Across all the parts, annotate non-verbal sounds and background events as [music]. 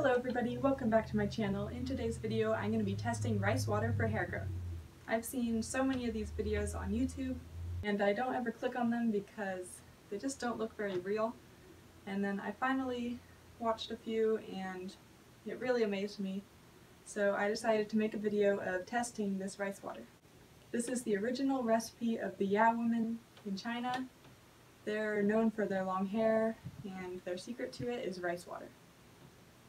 Hello everybody, welcome back to my channel. In today's video I'm going to be testing rice water for hair growth. I've seen so many of these videos on YouTube and I don't ever click on them because they just don't look very real. And then I finally watched a few and it really amazed me. So I decided to make a video of testing this rice water. This is the original recipe of the Yao woman in China. They're known for their long hair and their secret to it is rice water.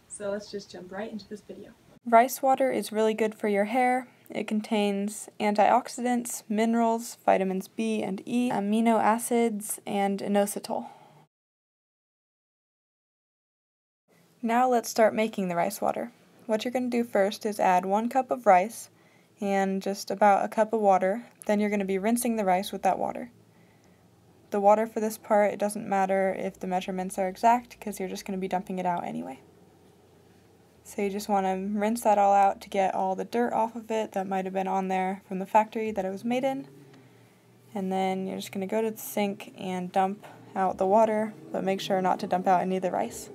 So let's just jump right into this video. Rice water is really good for your hair. It contains antioxidants, minerals, vitamins B and E, amino acids, and inositol. Now let's start making the rice water. What you're going to do first is add one cup of rice and just about a cup of water. Then you're going to be rinsing the rice with that water. The water for this part, it doesn't matter if the measurements are exact because you're just going to be dumping it out anyway. So you just want to rinse that all out to get all the dirt off of it that might have been on there from the factory that it was made in. And then you're just going to go to the sink and dump out the water, but make sure not to dump out any of the rice.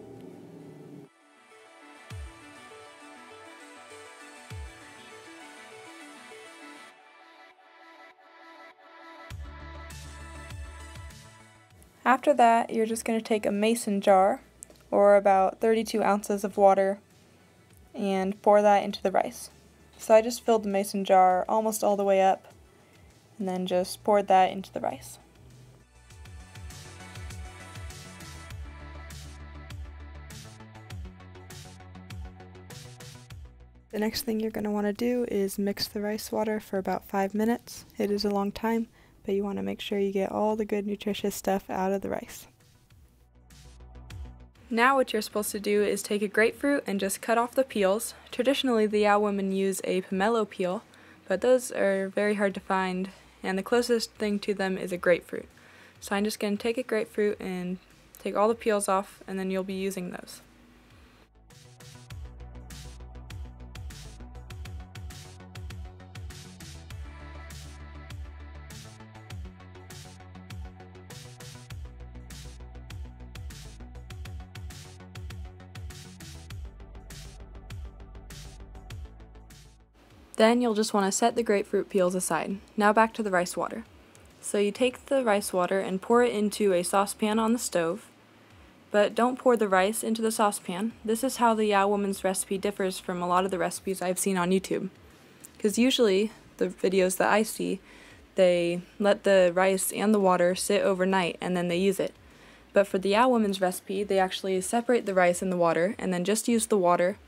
After that, you're just going to take a mason jar, or about 32 ounces of water, and pour that into the rice. So I just filled the mason jar almost all the way up and then just poured that into the rice. The next thing you're going to want to do is mix the rice water for about 5 minutes. It is a long time, but you want to make sure you get all the good nutritious stuff out of the rice. Now what you're supposed to do is take a grapefruit and just cut off the peels. Traditionally the Yao women use a pomelo peel, but those are very hard to find and the closest thing to them is a grapefruit. So I'm just going to take a grapefruit and take all the peels off and then you'll be using those. Then you'll just want to set the grapefruit peels aside. Now back to the rice water. So you take the rice water and pour it into a saucepan on the stove, but don't pour the rice into the saucepan. This is how the Yao Woman's recipe differs from a lot of the recipes I've seen on YouTube. Because usually, the videos that I see, they let the rice and the water sit overnight and then they use it. But for the Yao Woman's recipe, they actually separate the rice and the water and then just use the water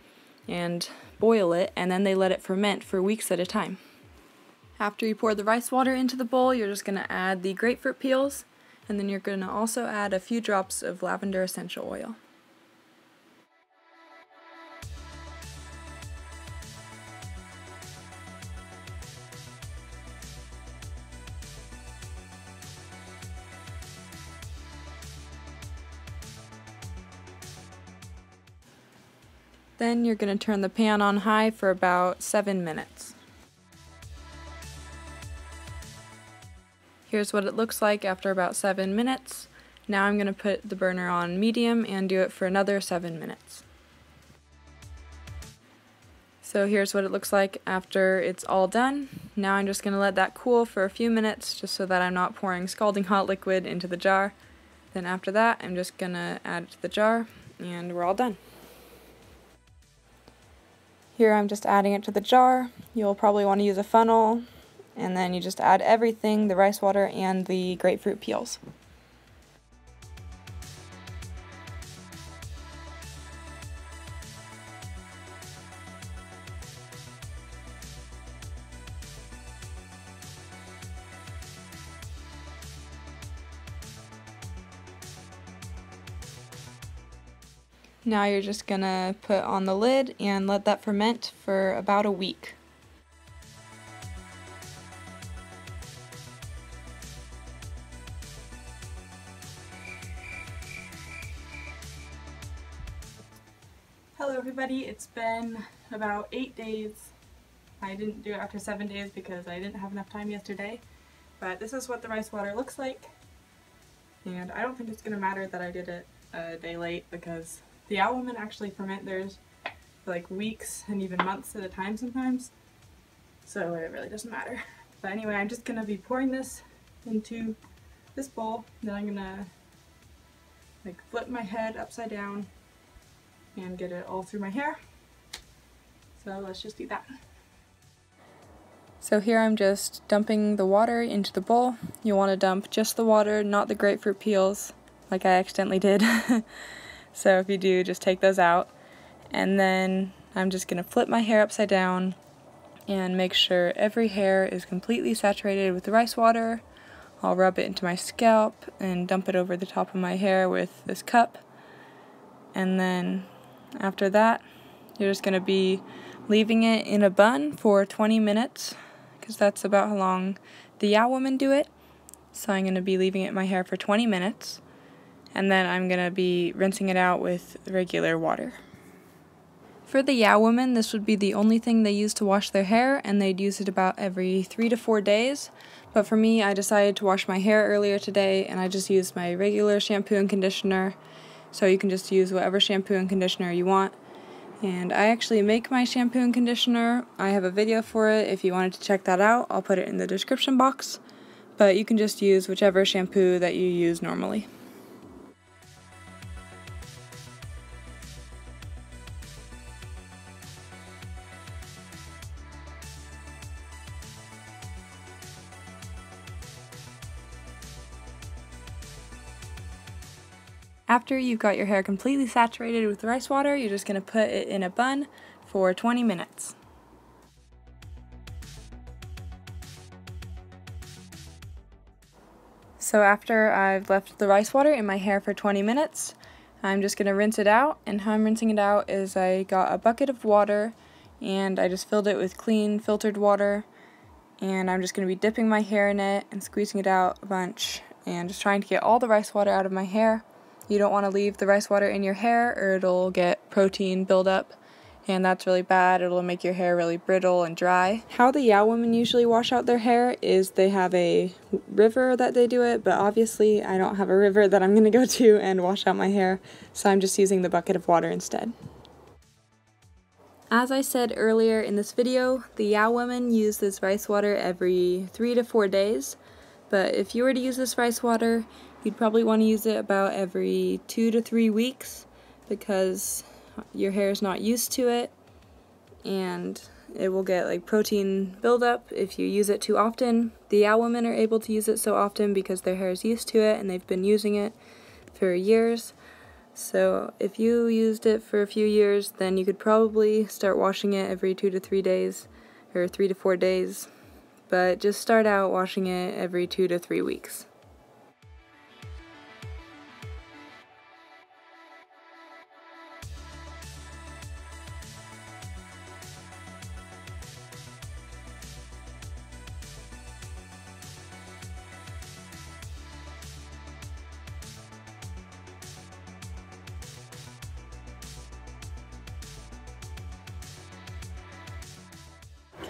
and boil it, and then they let it ferment for weeks at a time. After you pour the rice water into the bowl, you're just going to add the grapefruit peels, and then you're going to also add a few drops of lavender essential oil. Then you're going to turn the pan on high for about 7 minutes. Here's what it looks like after about 7 minutes. Now I'm going to put the burner on medium and do it for another 7 minutes. So here's what it looks like after it's all done. Now I'm just going to let that cool for a few minutes just so that I'm not pouring scalding hot liquid into the jar. Then after that I'm just going to add it to the jar and we're all done. Here I'm just adding it to the jar. You'll probably want to use a funnel and then you just add everything, the rice water and the grapefruit peels. Now you're just gonna put on the lid and let that ferment for about a week. Hello everybody, it's been about eight days. I didn't do it after seven days because I didn't have enough time yesterday. But this is what the rice water looks like. And I don't think it's going to matter that I did it a day late because the women actually ferment theirs for like weeks and even months at a time sometimes. So it really doesn't matter. But anyway, I'm just going to be pouring this into this bowl. Then I'm going to like flip my head upside down and get it all through my hair. So let's just do that. So here I'm just dumping the water into the bowl. You want to dump just the water, not the grapefruit peels, like I accidentally did. [laughs] so if you do, just take those out. And then I'm just going to flip my hair upside down and make sure every hair is completely saturated with the rice water. I'll rub it into my scalp and dump it over the top of my hair with this cup. And then after that, you're just going to be leaving it in a bun for 20 minutes because that's about how long the Yao women do it. So I'm going to be leaving it in my hair for 20 minutes and then I'm going to be rinsing it out with regular water. For the Yao women, this would be the only thing they use to wash their hair, and they'd use it about every three to four days. But for me, I decided to wash my hair earlier today, and I just used my regular shampoo and conditioner. So you can just use whatever shampoo and conditioner you want. And I actually make my shampoo and conditioner. I have a video for it if you wanted to check that out. I'll put it in the description box. But you can just use whichever shampoo that you use normally. After you've got your hair completely saturated with rice water, you're just going to put it in a bun for 20 minutes. So after I've left the rice water in my hair for 20 minutes, I'm just going to rinse it out. And how I'm rinsing it out is I got a bucket of water and I just filled it with clean filtered water. And I'm just going to be dipping my hair in it and squeezing it out a bunch and just trying to get all the rice water out of my hair. You don't want to leave the rice water in your hair or it'll get protein buildup and that's really bad. It'll make your hair really brittle and dry. How the Yao women usually wash out their hair is they have a river that they do it, but obviously I don't have a river that I'm going to go to and wash out my hair, so I'm just using the bucket of water instead. As I said earlier in this video, the Yao women use this rice water every three to four days, but if you were to use this rice water, You'd probably want to use it about every two to three weeks because your hair is not used to it and it will get like protein buildup if you use it too often. The Yao women are able to use it so often because their hair is used to it and they've been using it for years. So if you used it for a few years, then you could probably start washing it every two to three days or three to four days. But just start out washing it every two to three weeks.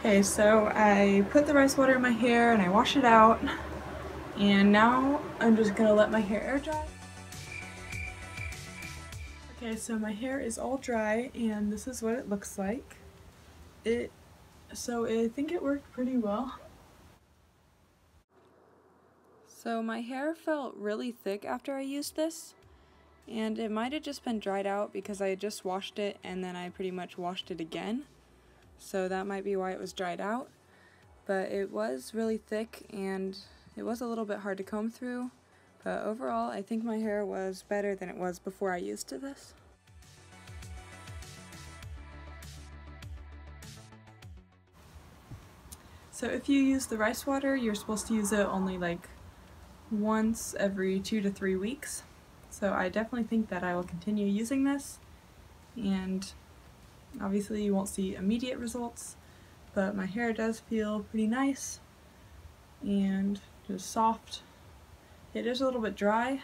Okay, so I put the rice water in my hair and I wash it out. And now I'm just gonna let my hair air dry. Okay, so my hair is all dry and this is what it looks like. It, so I think it worked pretty well. So my hair felt really thick after I used this and it might have just been dried out because I just washed it and then I pretty much washed it again so that might be why it was dried out. But it was really thick and it was a little bit hard to comb through. But overall, I think my hair was better than it was before I used to this. So if you use the rice water, you're supposed to use it only like once every two to three weeks. So I definitely think that I will continue using this and Obviously you won't see immediate results, but my hair does feel pretty nice and just soft. It is a little bit dry,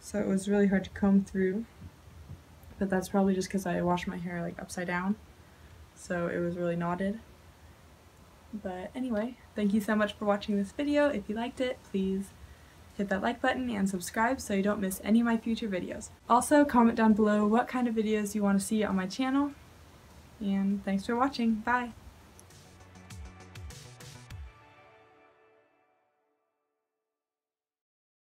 so it was really hard to comb through, but that's probably just because I washed my hair like upside down, so it was really knotted. But anyway, thank you so much for watching this video. If you liked it, please hit that like button and subscribe so you don't miss any of my future videos. Also, comment down below what kind of videos you want to see on my channel, and thanks for watching. Bye!